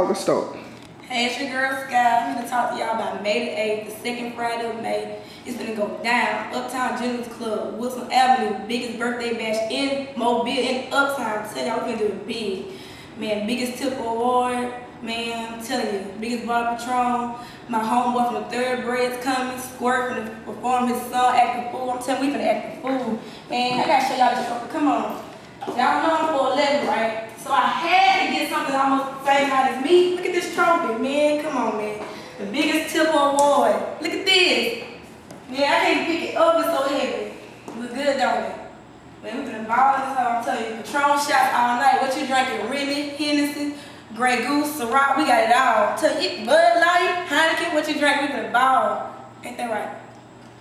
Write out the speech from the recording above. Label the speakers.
Speaker 1: Let's start.
Speaker 2: Hey, it's your girl Skyy. I'm gonna talk to y'all about May the 8th, the second Friday of May. It's gonna go down. Uptown Gentlemen's Club, Wilson Avenue, biggest birthday bash in Mobile, in Uptown. Tell y'all we're gonna do it big. Man, biggest tip award. Man, I'm telling you, biggest bottle Patron. My homeboy from the third grade's coming. Squirt gonna perform his song, Act the Fool. I'm telling you, we finna act the fool. Man, I gotta show y'all this. Come on. Y'all know I'm for 11, right? So I had something almost same height as me. Look at this trophy, man. Come on, man. The biggest tip award. Look at this. Man, I can't pick it up. It's so heavy. Look good, don't it? Man, we finna ball this hoe. I'm telling you, Patron shots all night. What you drinking? Remy, Hennessy, Grey Goose, Ciroc. We got it all. Tell you, Bud Light, Heineken. What you drink? We finna ball. Ain't that right?